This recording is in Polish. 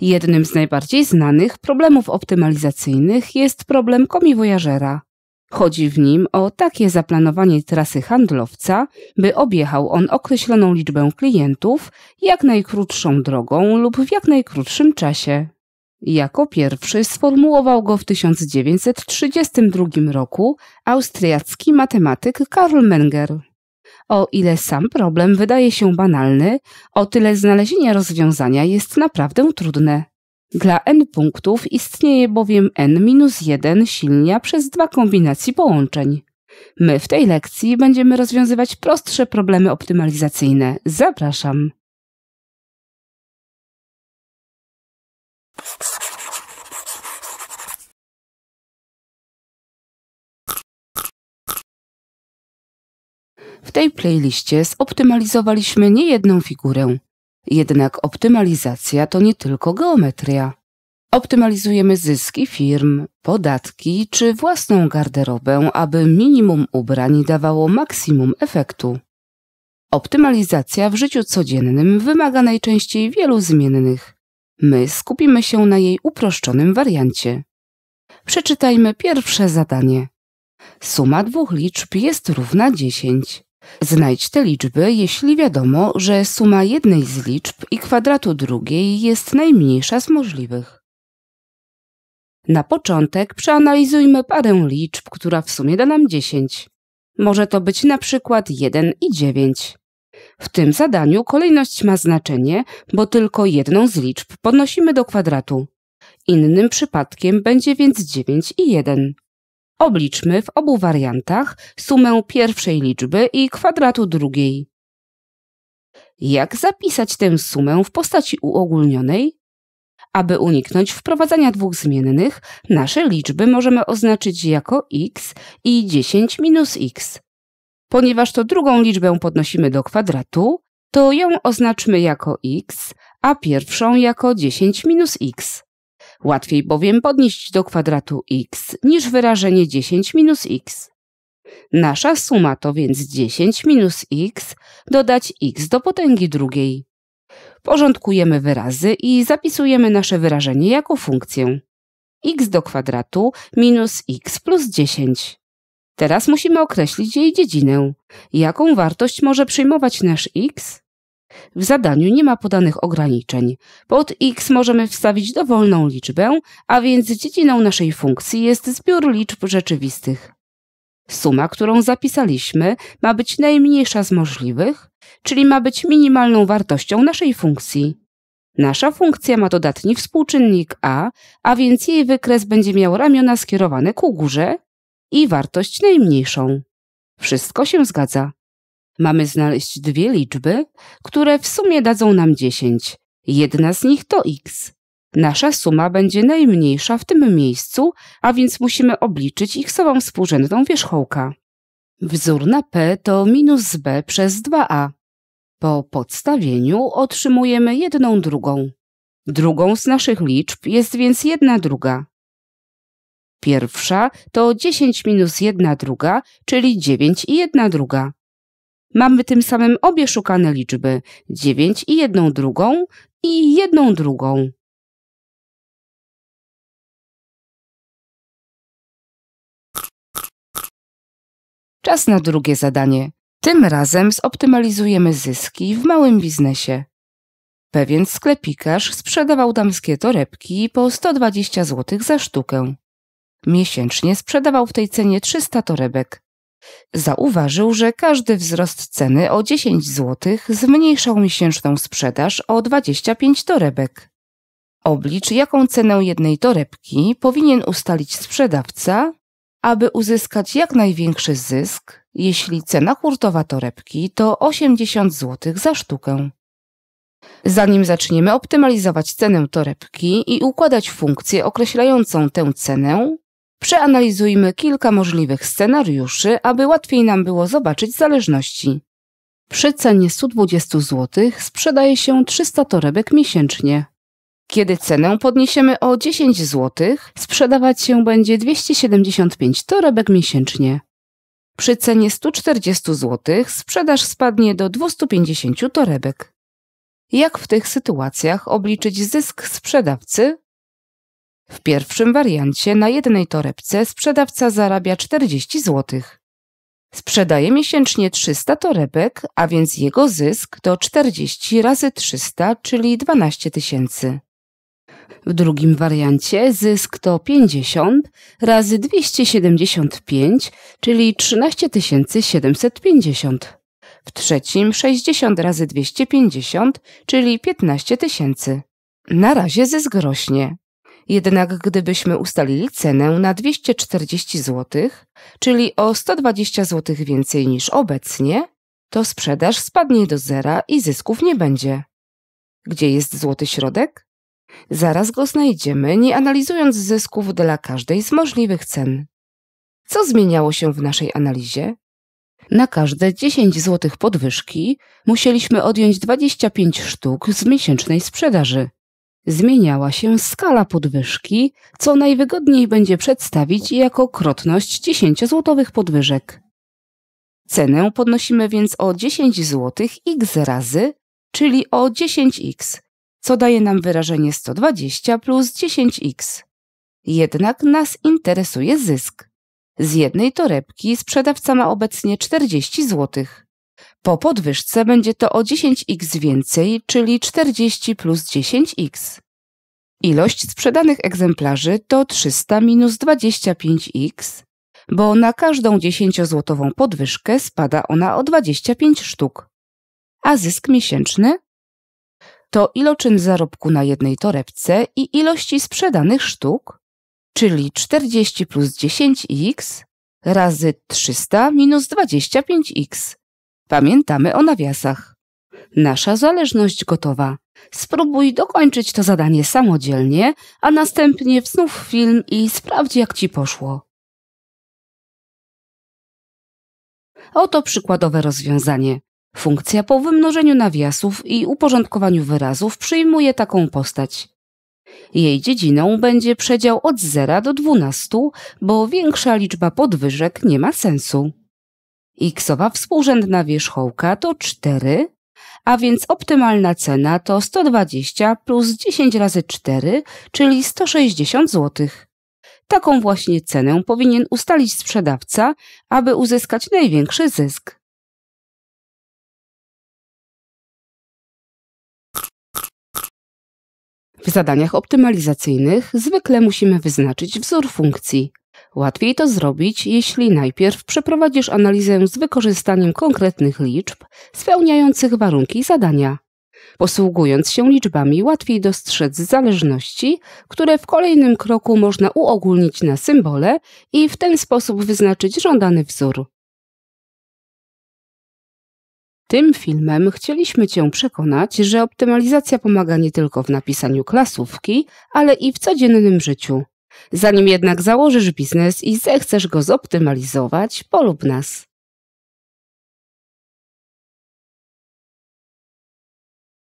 Jednym z najbardziej znanych problemów optymalizacyjnych jest problem komiwojażera. Chodzi w nim o takie zaplanowanie trasy handlowca, by objechał on określoną liczbę klientów jak najkrótszą drogą lub w jak najkrótszym czasie. Jako pierwszy sformułował go w 1932 roku austriacki matematyk Karl Menger. O ile sam problem wydaje się banalny, o tyle znalezienie rozwiązania jest naprawdę trudne. Dla n punktów istnieje bowiem n-1 silnia przez dwa kombinacji połączeń. My w tej lekcji będziemy rozwiązywać prostsze problemy optymalizacyjne. Zapraszam. Tej playliście zoptymalizowaliśmy niejedną figurę. Jednak optymalizacja to nie tylko geometria. Optymalizujemy zyski firm, podatki czy własną garderobę, aby minimum ubrań dawało maksimum efektu. Optymalizacja w życiu codziennym wymaga najczęściej wielu zmiennych. My skupimy się na jej uproszczonym wariancie. Przeczytajmy pierwsze zadanie. Suma dwóch liczb jest równa 10. Znajdź te liczby, jeśli wiadomo, że suma jednej z liczb i kwadratu drugiej jest najmniejsza z możliwych. Na początek przeanalizujmy parę liczb, która w sumie da nam 10. Może to być na przykład 1 i 9. W tym zadaniu kolejność ma znaczenie, bo tylko jedną z liczb podnosimy do kwadratu. Innym przypadkiem będzie więc 9 i 1. Obliczmy w obu wariantach sumę pierwszej liczby i kwadratu drugiej. Jak zapisać tę sumę w postaci uogólnionej? Aby uniknąć wprowadzania dwóch zmiennych, nasze liczby możemy oznaczyć jako x i 10 minus x. Ponieważ to drugą liczbę podnosimy do kwadratu, to ją oznaczmy jako x, a pierwszą jako 10 minus x. Łatwiej bowiem podnieść do kwadratu x niż wyrażenie 10 minus x. Nasza suma to więc 10 minus x dodać x do potęgi drugiej. Porządkujemy wyrazy i zapisujemy nasze wyrażenie jako funkcję. x do kwadratu minus x plus 10. Teraz musimy określić jej dziedzinę. Jaką wartość może przyjmować nasz x? W zadaniu nie ma podanych ograniczeń. Pod x możemy wstawić dowolną liczbę, a więc dziedziną naszej funkcji jest zbiór liczb rzeczywistych. Suma, którą zapisaliśmy, ma być najmniejsza z możliwych, czyli ma być minimalną wartością naszej funkcji. Nasza funkcja ma dodatni współczynnik a, a więc jej wykres będzie miał ramiona skierowane ku górze i wartość najmniejszą. Wszystko się zgadza. Mamy znaleźć dwie liczby, które w sumie dadzą nam 10. Jedna z nich to x. Nasza suma będzie najmniejsza w tym miejscu, a więc musimy obliczyć ich sobą współrzędną wierzchołka. Wzór na p to minus b przez 2a. Po podstawieniu otrzymujemy jedną drugą. Drugą z naszych liczb jest więc jedna druga. Pierwsza to 10 minus jedna druga, czyli 9 i jedna druga. Mamy tym samym obie szukane liczby 9 i jedną drugą i jedną drugą. Czas na drugie zadanie. Tym razem zoptymalizujemy zyski w małym biznesie. Pewien sklepikarz sprzedawał damskie torebki po 120 zł za sztukę. Miesięcznie sprzedawał w tej cenie 300 torebek. Zauważył, że każdy wzrost ceny o 10 zł zmniejszał miesięczną sprzedaż o 25 torebek. Oblicz, jaką cenę jednej torebki powinien ustalić sprzedawca, aby uzyskać jak największy zysk, jeśli cena hurtowa torebki to 80 zł za sztukę. Zanim zaczniemy optymalizować cenę torebki i układać funkcję określającą tę cenę, Przeanalizujmy kilka możliwych scenariuszy, aby łatwiej nam było zobaczyć zależności. Przy cenie 120 zł sprzedaje się 300 torebek miesięcznie. Kiedy cenę podniesiemy o 10 zł, sprzedawać się będzie 275 torebek miesięcznie. Przy cenie 140 zł sprzedaż spadnie do 250 torebek. Jak w tych sytuacjach obliczyć zysk sprzedawcy? W pierwszym wariancie na jednej torebce sprzedawca zarabia 40 zł. Sprzedaje miesięcznie 300 torebek, a więc jego zysk to 40 razy 300, czyli 12 tysięcy. W drugim wariancie zysk to 50 razy 275, czyli 13 750. W trzecim 60 razy 250, czyli 15 tysięcy. Na razie zysk rośnie. Jednak gdybyśmy ustalili cenę na 240 zł, czyli o 120 zł więcej niż obecnie, to sprzedaż spadnie do zera i zysków nie będzie. Gdzie jest złoty środek? Zaraz go znajdziemy, nie analizując zysków dla każdej z możliwych cen. Co zmieniało się w naszej analizie? Na każde 10 zł podwyżki musieliśmy odjąć 25 sztuk z miesięcznej sprzedaży. Zmieniała się skala podwyżki, co najwygodniej będzie przedstawić jako krotność 10 złotowych podwyżek. Cenę podnosimy więc o 10 zł x razy, czyli o 10x, co daje nam wyrażenie 120 plus 10x. Jednak nas interesuje zysk. Z jednej torebki sprzedawca ma obecnie 40 zł. Po podwyżce będzie to o 10x więcej, czyli 40 plus 10x. Ilość sprzedanych egzemplarzy to 300 minus 25x, bo na każdą 10-złotową podwyżkę spada ona o 25 sztuk. A zysk miesięczny? To iloczyn zarobku na jednej torebce i ilości sprzedanych sztuk, czyli 40 plus 10x razy 300 minus 25x. Pamiętamy o nawiasach. Nasza zależność gotowa. Spróbuj dokończyć to zadanie samodzielnie, a następnie wznów film i sprawdź, jak ci poszło. Oto przykładowe rozwiązanie. Funkcja po wymnożeniu nawiasów i uporządkowaniu wyrazów przyjmuje taką postać. Jej dziedziną będzie przedział od 0 do 12, bo większa liczba podwyżek nie ma sensu. Xowa współrzędna wierzchołka to 4, a więc optymalna cena to 120 plus 10 razy 4, czyli 160 zł. Taką właśnie cenę powinien ustalić sprzedawca, aby uzyskać największy zysk. W zadaniach optymalizacyjnych zwykle musimy wyznaczyć wzór funkcji. Łatwiej to zrobić, jeśli najpierw przeprowadzisz analizę z wykorzystaniem konkretnych liczb spełniających warunki zadania. Posługując się liczbami, łatwiej dostrzec zależności, które w kolejnym kroku można uogólnić na symbole i w ten sposób wyznaczyć żądany wzór. Tym filmem chcieliśmy Cię przekonać, że optymalizacja pomaga nie tylko w napisaniu klasówki, ale i w codziennym życiu. Zanim jednak założysz biznes i zechcesz go zoptymalizować, polub nas.